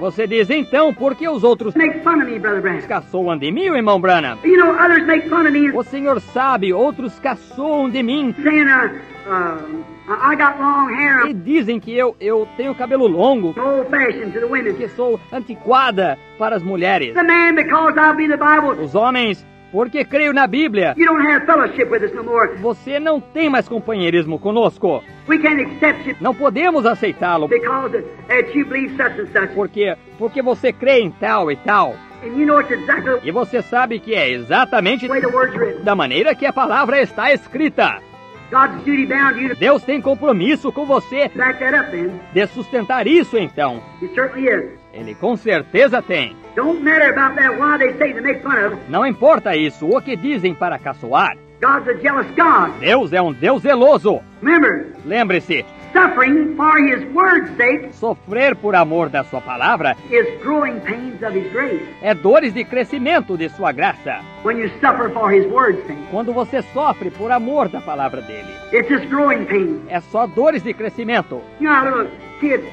Você diz então, por que os outros Make fun of me, Brother Branham. caçoam de mim, irmão Branham? You know, others make fun of me O senhor sabe, outros caçoam de mim saying, uh, uh, I got long hair. e dizem que eu, eu tenho cabelo longo, I'm old fashioned to the women. que sou antiquada para as mulheres. The man, because I be the Bible, Os homens, porque creio na Bíblia, you don't have fellowship with us no more. você não tem mais companheirismo conosco. We can't accept you Não podemos aceitá-lo. such. Porque, porque você crê em tal e tal. And you know it's exactly E você sabe que é exatamente the way the word's written. da maneira que a palavra está escrita. Deus tem compromisso com você de sustentar isso então. Ele com certeza tem. Não importa isso, o que dizem para caçoar. God's a jealous God. Deus é um Deus zeloso. Lembre-se, suffering for his word's sake sofrer por amor da sua palavra is growing pains of his grace. é dores de crescimento de sua graça. When you suffer for his word's sake, Quando você sofre por amor da palavra dele, it's just growing pains. é só dores de crescimento.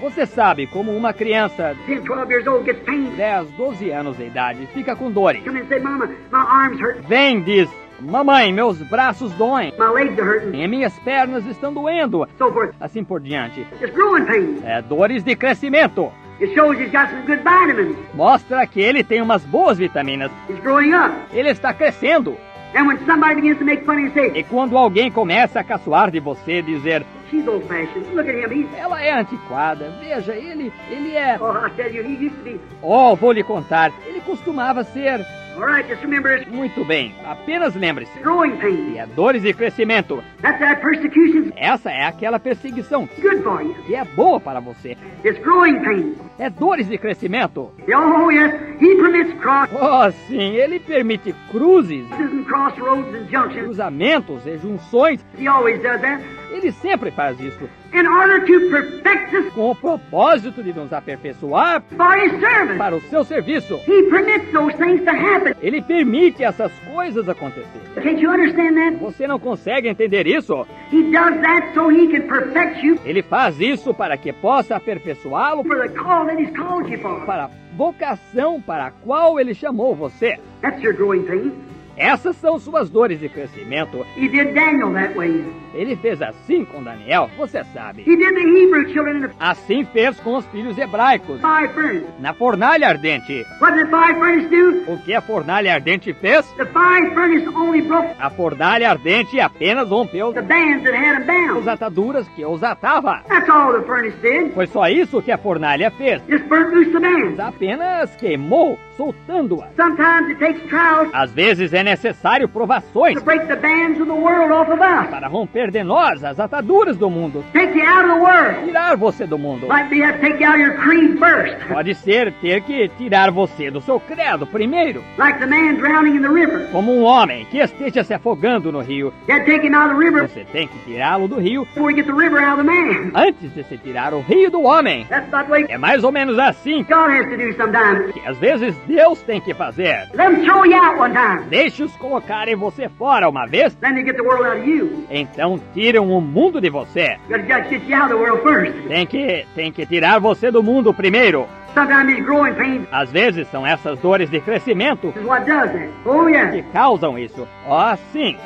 Você sabe como uma criança 10, 12 years old, gets pains. 10, 12 anos de idade fica com dores. Come in and say, Mama, my arms hurt, Vem, diz: Mamãe, meus braços doem, my legs are hurting, e minhas pernas estão doendo. so forth. Assim por diante. It's growing pains. É dores de crescimento. It shows he's got some good vitamins. Mostra que ele tem umas boas vitaminas. He's growing up. Ele está crescendo. And when somebody begins to make fun and say, E quando alguém começa a caçoar de você, dizer: she's old fashioned, look at him, he's, Ela é antiquada. Veja, ele, ele é. oh, I tell you, he used to be. Oh, vou lhe contar. Ele costumava ser. All right, just remember it's Muito bem. Apenas lembre-se. growing pains. E é dores de crescimento. That's that persecution's Essa é aquela perseguição good for you. que é boa para você. É dores de crescimento. Oh, yes, he permits crosses Oh, sim, ele permite cruzes, cruzamentos e junções. He always does that. Ele sempre faz isso In order to perfect us com o propósito de nos aperfeiçoar for his service. para o seu serviço. He permits those things to happen. Ele permite essas coisas acontecer. Can't you understand that? Você não consegue entender isso? He does that so he can perfect you Ele faz isso para que possa aperfeiçoá-lo for the call para a vocação para a qual ele chamou você. That's your growing pains. Essas são suas dores de crescimento. He did Daniel that way. Ele fez assim com Daniel, você sabe. He did the Hebrew children in the Assim fez com os filhos hebraicos, furnace. na fornalha ardente. What did furnace do? O que a fornalha ardente fez? The furnace only broke A fornalha ardente apenas rompeu the bands that had as bound. ataduras que os atava. That's all the furnace did. Foi só isso que a fornalha fez. Just burnt loose the bands. Apenas queimou, soltando-a. Sometimes it takes trials Às vezes é necessário provações to break the bands of the world off of us. para romper de nós as ataduras do mundo, Take you out of the world. tirar você do mundo. Pode ser ter que tirar você do seu credo primeiro, Like the man drowning in the river. como um homem que esteja se afogando no rio. You had to take him out of the river Você tem que tirá-lo do rio before you get the river out of the man. antes de se tirar o rio do homem. É mais ou menos assim que às vezes Deus tem que fazer. Let him throw you out one time. Deixe-os colocarem você fora uma vez, Then they get the world out of you. então tiram o mundo de você. Tem que, tem que tirar você do mundo primeiro. Às vezes são essas dores de crescimento. Oh yeah. que causam isso. Ó, sim.